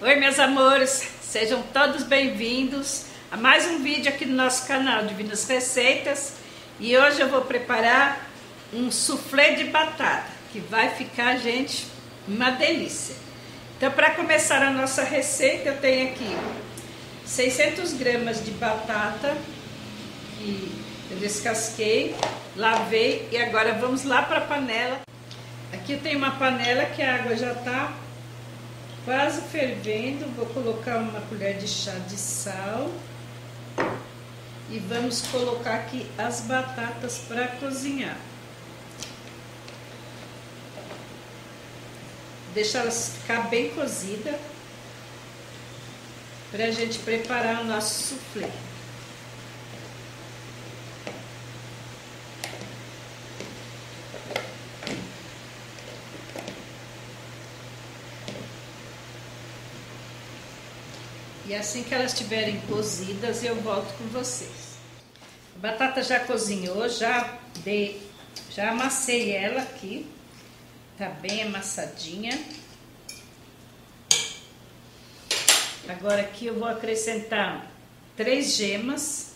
Oi, meus amores, sejam todos bem-vindos a mais um vídeo aqui no nosso canal Divinas Receitas e hoje eu vou preparar um soufflé de batata que vai ficar, gente, uma delícia. Então, para começar a nossa receita, eu tenho aqui 600 gramas de batata que eu descasquei, lavei e agora vamos lá para a panela. Aqui eu tenho uma panela que a água já está quase fervendo. Vou colocar uma colher de chá de sal. E vamos colocar aqui as batatas para cozinhar. Deixar elas ficar bem cozidas para a gente preparar o nosso soufflé. E assim que elas estiverem cozidas, eu volto com vocês. A batata já cozinhou, já dei, já amassei ela aqui. Tá bem amassadinha. Agora aqui eu vou acrescentar três gemas.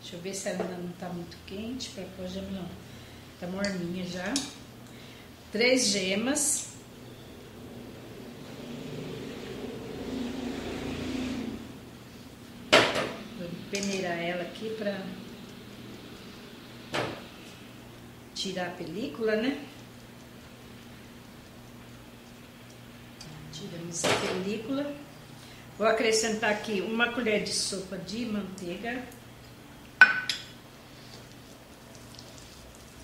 Deixa eu ver se ela ainda não tá muito quente para pôr gema não. Tá morninha já. Três gemas. Peneirar ela aqui para tirar a película, né? Tiramos a película. Vou acrescentar aqui uma colher de sopa de manteiga.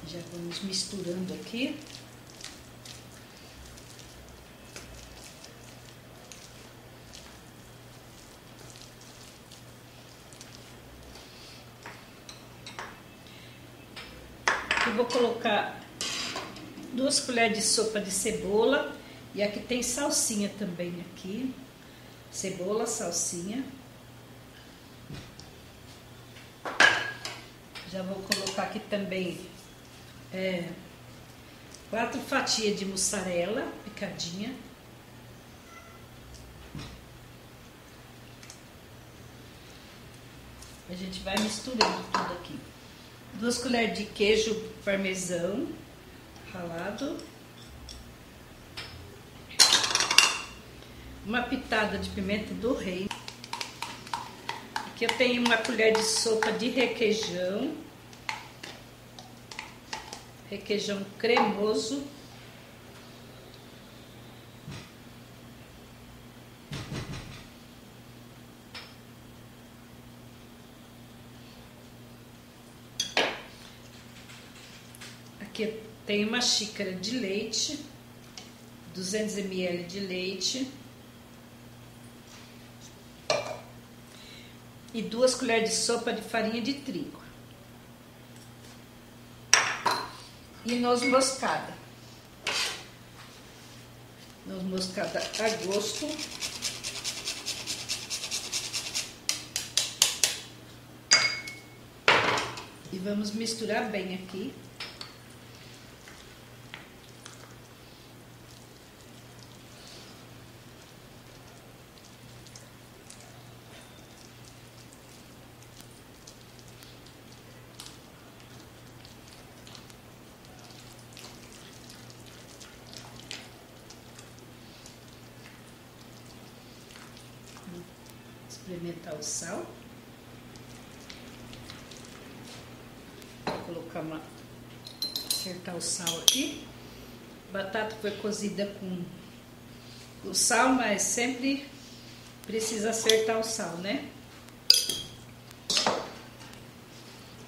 Já vamos misturando aqui. Vou colocar duas colheres de sopa de cebola e aqui tem salsinha também aqui. Cebola, salsinha. Já vou colocar aqui também é, quatro fatias de mussarela picadinha. A gente vai misturando tudo aqui duas colheres de queijo parmesão ralado, uma pitada de pimenta do rei. Aqui eu tenho uma colher de sopa de requeijão, requeijão cremoso. Aqui tem uma xícara de leite, 200 ml de leite. E duas colheres de sopa de farinha de trigo. E noz moscada. Noz moscada a gosto. E vamos misturar bem aqui. Experimentar o sal. Vou colocar uma. acertar o sal aqui. Batata foi cozida com o sal, mas sempre precisa acertar o sal, né?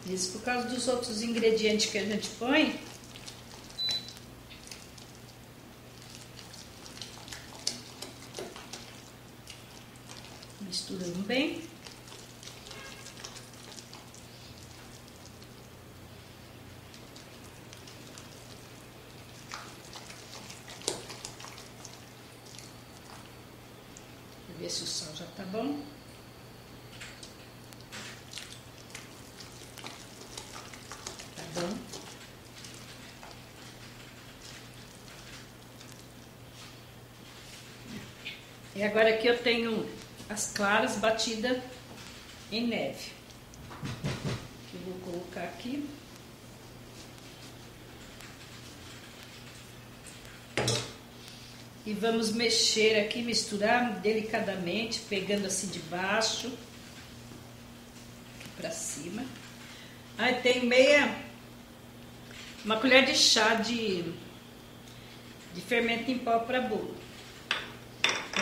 Isso por causa dos outros ingredientes que a gente põe. Misturando bem. Ver se o sal já tá bom. Tá bom. E agora aqui eu tenho as claras batidas em neve. Eu vou colocar aqui. E vamos mexer aqui, misturar delicadamente, pegando assim de baixo, pra cima. Aí tem meia, uma colher de chá de, de fermento em pó para bolo.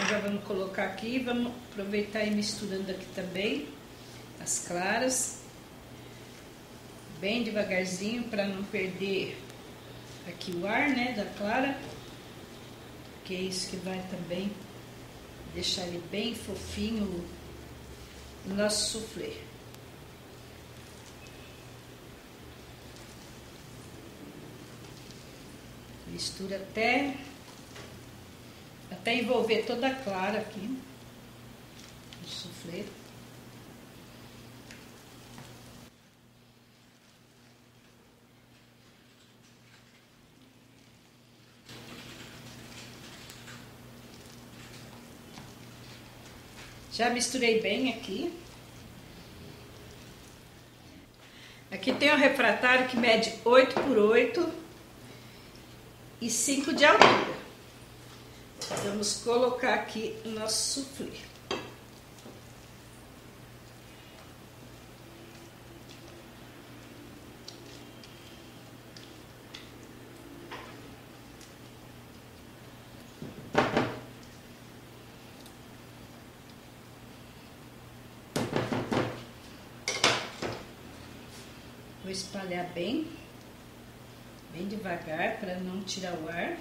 Já vamos colocar aqui, vamos aproveitar e misturando aqui também as claras. Bem devagarzinho para não perder aqui o ar, né, da clara. Que é isso que vai também deixar ele bem fofinho o nosso soufflé. Mistura até, até envolver toda a clara aqui o soufflé. Já misturei bem aqui. Aqui tem o refratário que mede 8 por 8 e 5 de altura. Vamos colocar aqui o nosso suflê. Vou espalhar bem bem devagar para não tirar o ar.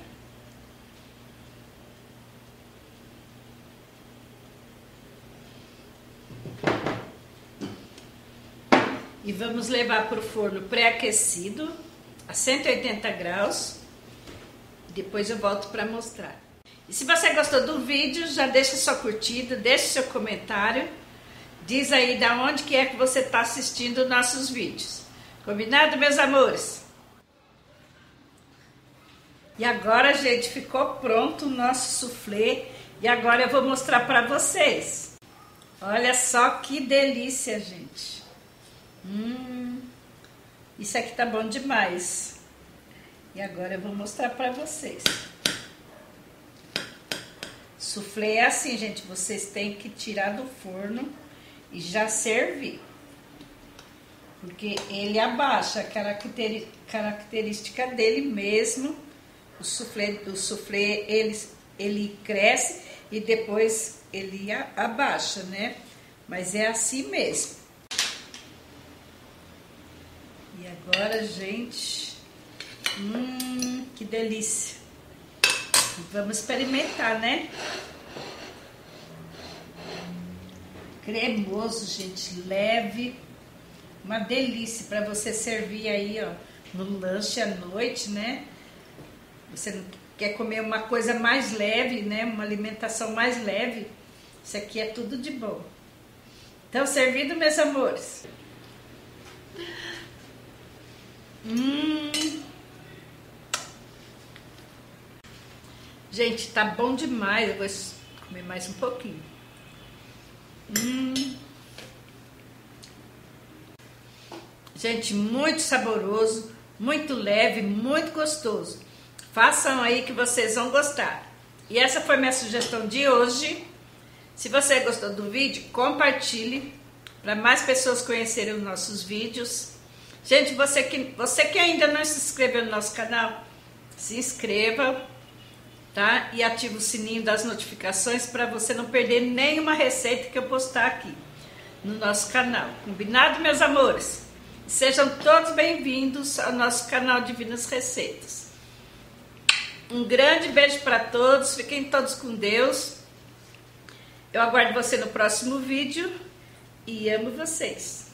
E vamos levar para o forno pré-aquecido a 180 graus. Depois eu volto para mostrar. E se você gostou do vídeo, já deixa sua curtida, deixa seu comentário. Diz aí da onde que é que você está assistindo nossos vídeos. Combinado, meus amores? E agora, gente, ficou pronto o nosso soufflé. E agora eu vou mostrar para vocês. Olha só que delícia, gente. Hum, isso aqui tá bom demais. E agora eu vou mostrar para vocês. Soufflé é assim, gente. Vocês têm que tirar do forno e já servir. Porque ele abaixa a característica dele mesmo o soufflé, o soufflé ele, ele cresce e depois ele abaixa, né? Mas é assim mesmo. E agora, gente, hum, que delícia. Vamos experimentar, né? Cremoso, gente, leve. Uma delícia para você servir aí, ó, no lanche à noite, né? você quer comer uma coisa mais leve, né? Uma alimentação mais leve, isso aqui é tudo de bom. Então, servido, meus amores. Hum. Gente, tá bom demais. Eu vou comer mais um pouquinho. Hum. Gente, muito saboroso, muito leve, muito gostoso. Façam aí que vocês vão gostar. E essa foi minha sugestão de hoje. Se você gostou do vídeo, compartilhe para mais pessoas conhecerem os nossos vídeos. Gente, você que, você que ainda não se inscreveu no nosso canal, se inscreva, tá? E ative o sininho das notificações para você não perder nenhuma receita que eu postar aqui no nosso canal. Combinado, meus amores? Sejam todos bem-vindos ao nosso canal Divinas Receitas. Um grande beijo para todos, fiquem todos com Deus. Eu aguardo você no próximo vídeo e amo vocês.